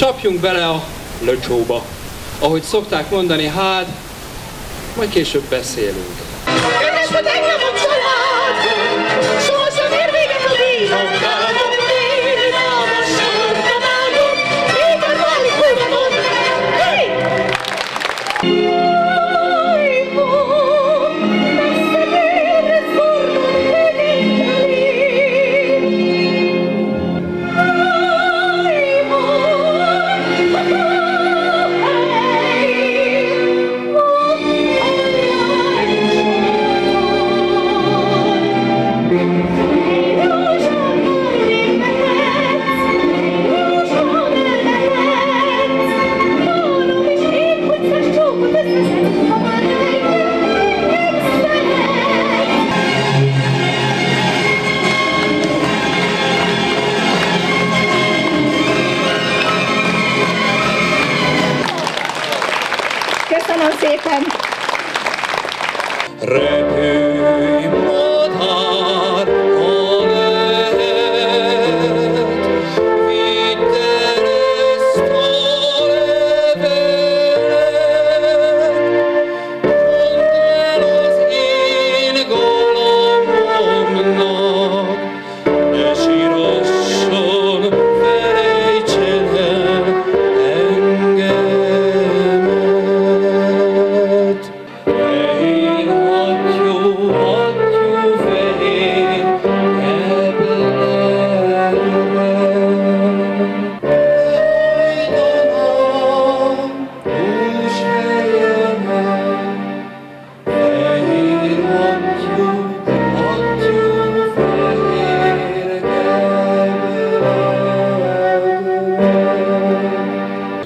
Csapjunk bele a lecsóba. Ahogy szokták mondani, hát, majd később beszélünk. Kedves, engem a család! Sohasem ér véget a bíróságom! Köszönöm szépen! Repülj,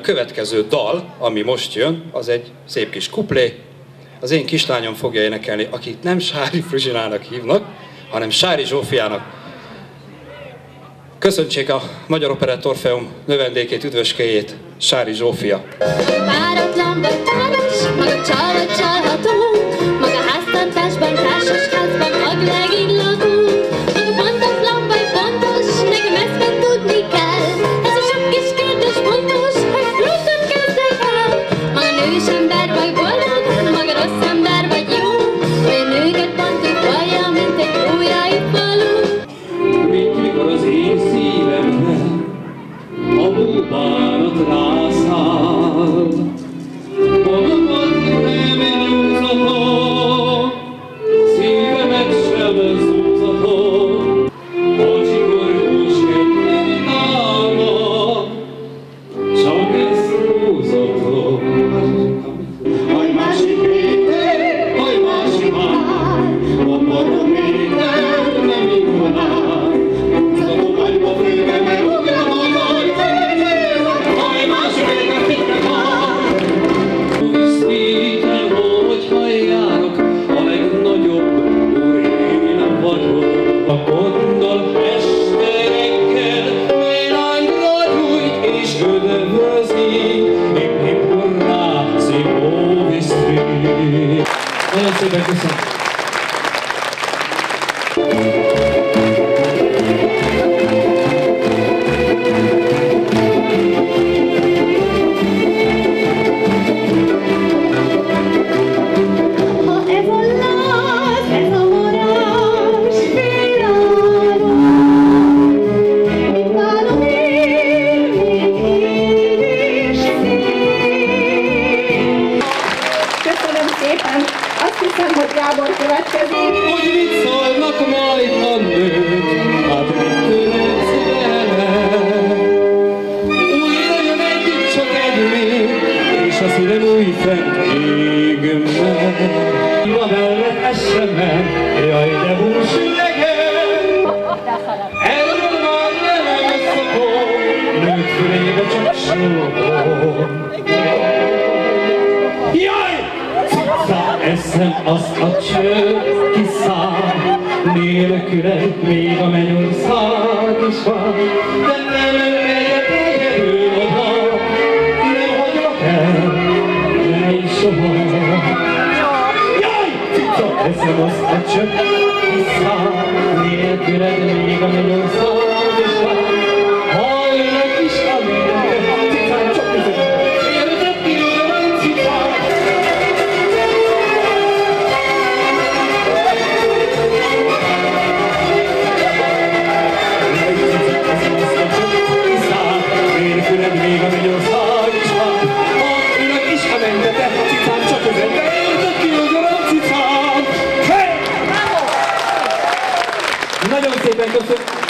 következő dal, ami most jön, az egy szép kis kuplé. Az én kislányom fogja énekelni, akit nem Sári Fruzsinának hívnak, hanem Sári Zsófiának. Köszöntsék a Magyar Operett Orfeum növendékét, üdvöskéjét, Sári Zsófia. Páratlan következik. Mit szólnak a nők, hát mit tőled vele? Újra jön együtt csak egy és a szívem új fent ég eszem azt a cső, kiszáll, nélküled még a mennyország is van, de nem megyek egyedül oda, nem hagyok el, nem soha. Jaj! Cica, eszem azt a cső, kiszáll, nélküled még a mennyország Entonces,